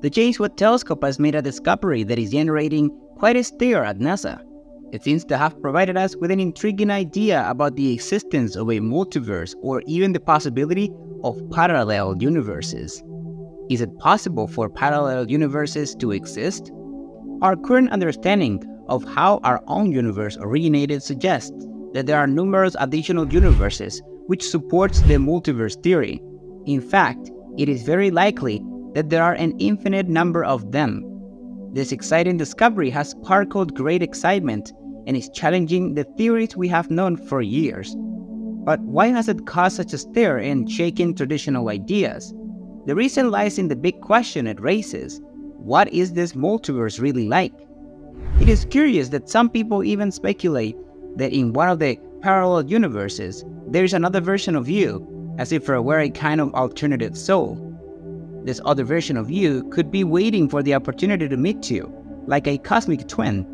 The James Webb Telescope has made a discovery that is generating quite a stir at NASA. It seems to have provided us with an intriguing idea about the existence of a multiverse or even the possibility of parallel universes. Is it possible for parallel universes to exist? Our current understanding of how our own universe originated suggests that there are numerous additional universes which supports the multiverse theory. In fact, it is very likely that there are an infinite number of them. This exciting discovery has sparkled great excitement and is challenging the theories we have known for years. But why has it caused such a stir and shaken traditional ideas? The reason lies in the big question it raises what is this multiverse really like? It is curious that some people even speculate that in one of the parallel universes, there is another version of you, as if it were a kind of alternative soul. This other version of you could be waiting for the opportunity to meet you, like a cosmic twin.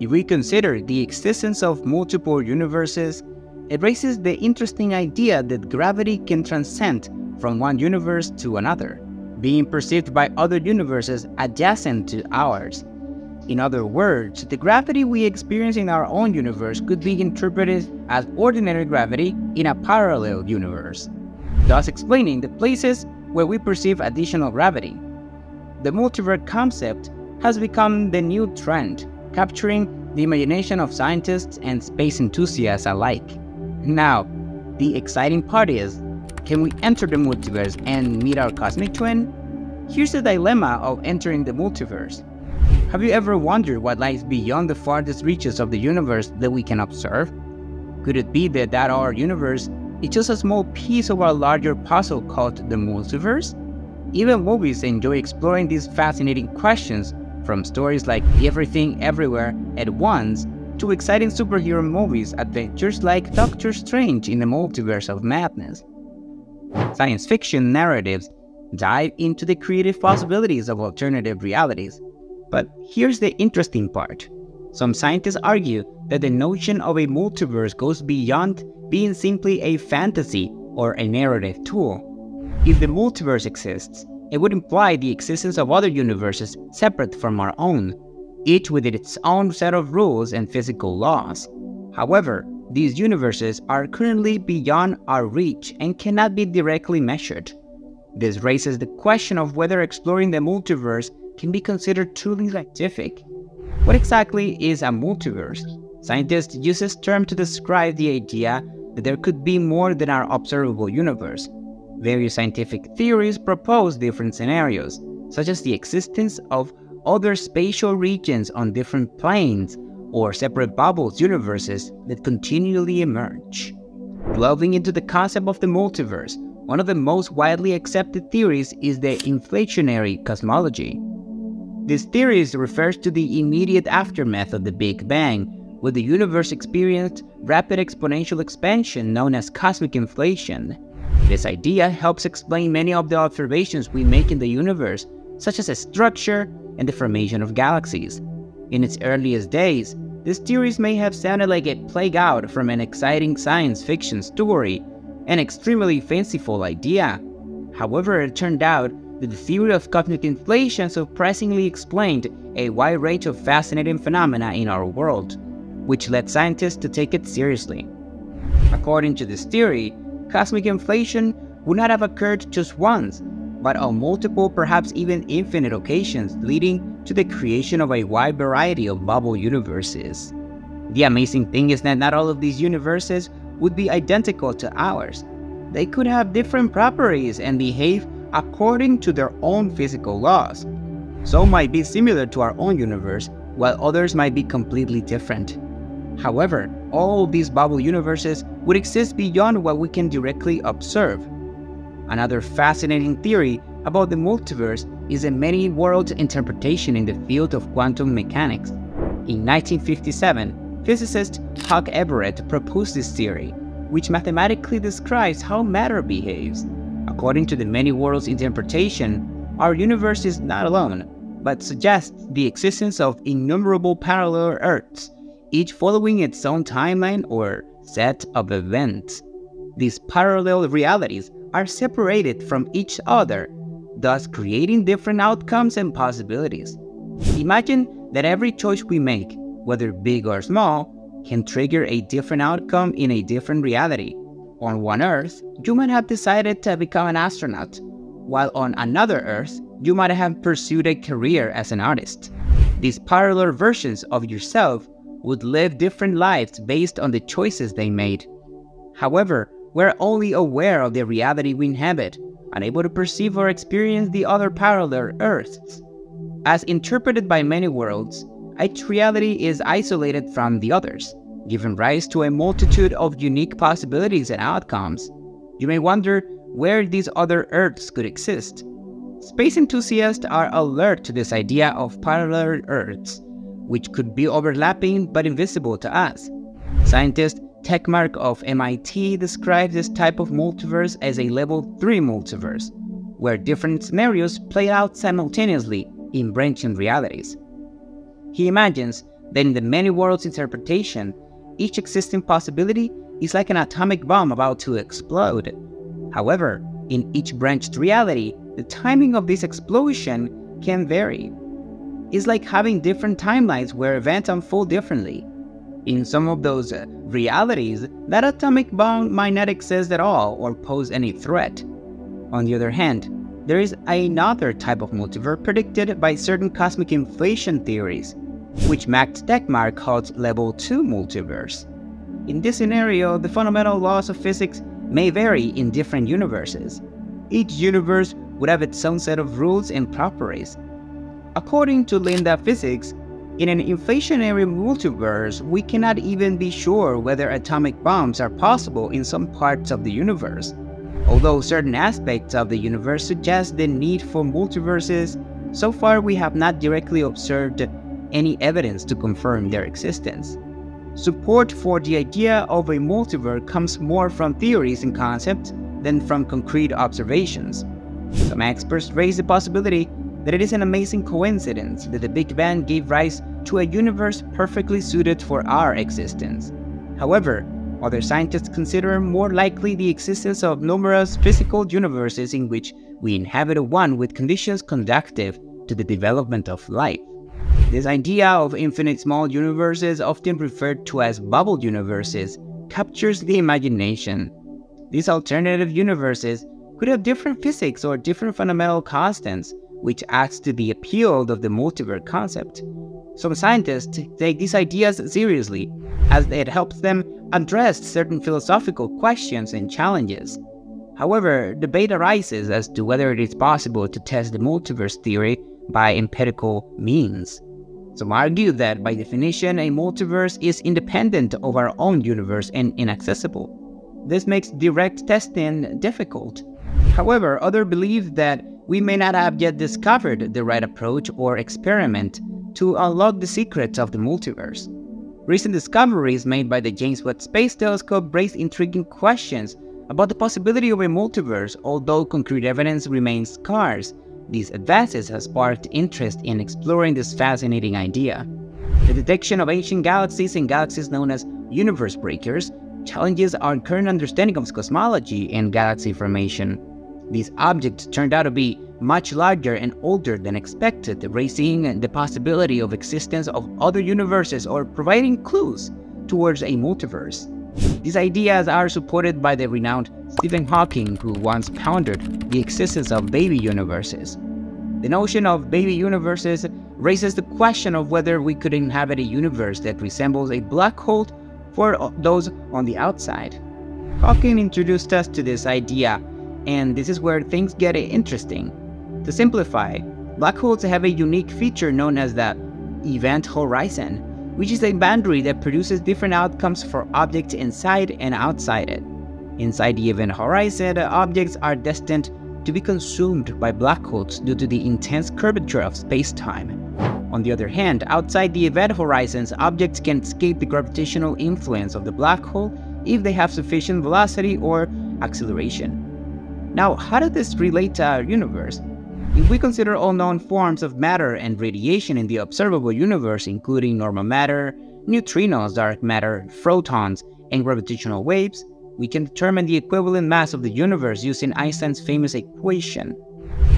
If we consider the existence of multiple universes, it raises the interesting idea that gravity can transcend from one universe to another, being perceived by other universes adjacent to ours. In other words, the gravity we experience in our own universe could be interpreted as ordinary gravity in a parallel universe, thus explaining the places where we perceive additional gravity. The multiverse concept has become the new trend, capturing the imagination of scientists and space enthusiasts alike. Now, the exciting part is can we enter the multiverse and meet our cosmic twin? Here's the dilemma of entering the multiverse. Have you ever wondered what lies beyond the farthest reaches of the universe that we can observe? Could it be that, that our universe is just a small piece of our larger puzzle called the multiverse? Even movies enjoy exploring these fascinating questions, from stories like Everything Everywhere at Once to exciting superhero movies adventures like Doctor Strange in the Multiverse of Madness. Science fiction narratives dive into the creative possibilities of alternative realities. But here's the interesting part. Some scientists argue that the notion of a multiverse goes beyond being simply a fantasy or a narrative tool. If the multiverse exists, it would imply the existence of other universes separate from our own, each with its own set of rules and physical laws. However, these universes are currently beyond our reach and cannot be directly measured. This raises the question of whether exploring the multiverse can be considered truly scientific. What exactly is a multiverse? Scientists use this term to describe the idea that there could be more than our observable universe. Various scientific theories propose different scenarios, such as the existence of other spatial regions on different planes or separate bubbles universes that continually emerge. Delving into the concept of the multiverse, one of the most widely accepted theories is the inflationary cosmology. This theory refers to the immediate aftermath of the Big Bang, where the universe experienced rapid exponential expansion known as cosmic inflation. This idea helps explain many of the observations we make in the universe, such as the structure and the formation of galaxies. In its earliest days, this theory may have sounded like a plague out from an exciting science fiction story, an extremely fanciful idea. However, it turned out the theory of cosmic inflation surprisingly explained a wide range of fascinating phenomena in our world, which led scientists to take it seriously. According to this theory, cosmic inflation would not have occurred just once, but on multiple, perhaps even infinite occasions, leading to the creation of a wide variety of bubble universes. The amazing thing is that not all of these universes would be identical to ours. They could have different properties and behave according to their own physical laws. Some might be similar to our own universe, while others might be completely different. However, all these bubble universes would exist beyond what we can directly observe. Another fascinating theory about the multiverse is a many world interpretation in the field of quantum mechanics. In 1957, physicist Hugh Everett proposed this theory, which mathematically describes how matter behaves. According to the many worlds interpretation, our universe is not alone, but suggests the existence of innumerable parallel Earths, each following its own timeline or set of events. These parallel realities are separated from each other thus creating different outcomes and possibilities. Imagine that every choice we make, whether big or small, can trigger a different outcome in a different reality. On one Earth, you might have decided to become an astronaut, while on another Earth, you might have pursued a career as an artist. These parallel versions of yourself would live different lives based on the choices they made. However, we're only aware of the reality we inhabit, unable to perceive or experience the other parallel Earths. As interpreted by many worlds, each reality is isolated from the others, giving rise to a multitude of unique possibilities and outcomes. You may wonder where these other Earths could exist. Space enthusiasts are alert to this idea of parallel Earths, which could be overlapping but invisible to us. Scientist Tegmark of MIT describes this type of multiverse as a level 3 multiverse, where different scenarios play out simultaneously in branching realities. He imagines that in the many worlds interpretation, each existing possibility is like an atomic bomb about to explode. However, in each branched reality, the timing of this explosion can vary. It's like having different timelines where events unfold differently. In some of those uh, realities, that atomic bomb might not exist at all or pose any threat. On the other hand, there is another type of multiverse predicted by certain cosmic inflation theories which Max Tegmark calls level 2 multiverse. In this scenario, the fundamental laws of physics may vary in different universes. Each universe would have its own set of rules and properties. According to Linde Physics, in an inflationary multiverse, we cannot even be sure whether atomic bombs are possible in some parts of the universe. Although certain aspects of the universe suggest the need for multiverses, so far we have not directly observed any evidence to confirm their existence. Support for the idea of a multiverse comes more from theories and concepts than from concrete observations. Some experts raise the possibility that it is an amazing coincidence that the Big Bang gave rise to a universe perfectly suited for our existence. However, other scientists consider more likely the existence of numerous physical universes in which we inhabit one with conditions conducive to the development of life. This idea of infinite small universes, often referred to as bubble universes, captures the imagination. These alternative universes could have different physics or different fundamental constants, which adds to the appeal of the multiverse concept. Some scientists take these ideas seriously, as it helps them address certain philosophical questions and challenges. However, debate arises as to whether it is possible to test the multiverse theory by empirical means. Some argue that by definition, a multiverse is independent of our own universe and inaccessible. This makes direct testing difficult. However, others believe that we may not have yet discovered the right approach or experiment to unlock the secrets of the multiverse. Recent discoveries made by the James Webb Space Telescope raise intriguing questions about the possibility of a multiverse, although concrete evidence remains scarce these advances have sparked interest in exploring this fascinating idea. The detection of ancient galaxies and galaxies known as universe breakers challenges our current understanding of cosmology and galaxy formation. These objects turned out to be much larger and older than expected, raising the possibility of existence of other universes or providing clues towards a multiverse. These ideas are supported by the renowned Stephen Hawking, who once pondered the existence of baby universes. The notion of baby universes raises the question of whether we could inhabit a universe that resembles a black hole for those on the outside. Hawking introduced us to this idea, and this is where things get interesting. To simplify, black holes have a unique feature known as the event horizon, which is a boundary that produces different outcomes for objects inside and outside it. Inside the event horizon, objects are destined to be consumed by black holes due to the intense curvature of space-time. On the other hand, outside the event horizons, objects can escape the gravitational influence of the black hole if they have sufficient velocity or acceleration. Now, how does this relate to our universe? If we consider all known forms of matter and radiation in the observable universe, including normal matter, neutrinos, dark matter, photons, and gravitational waves, we can determine the equivalent mass of the universe using Einstein's famous equation.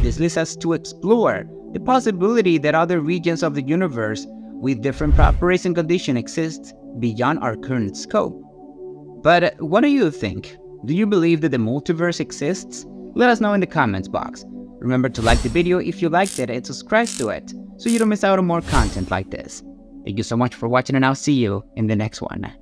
This leads us to explore the possibility that other regions of the universe with different properties and conditions exist beyond our current scope. But what do you think? Do you believe that the multiverse exists? Let us know in the comments box. Remember to like the video if you liked it and subscribe to it so you don't miss out on more content like this. Thank you so much for watching and I'll see you in the next one.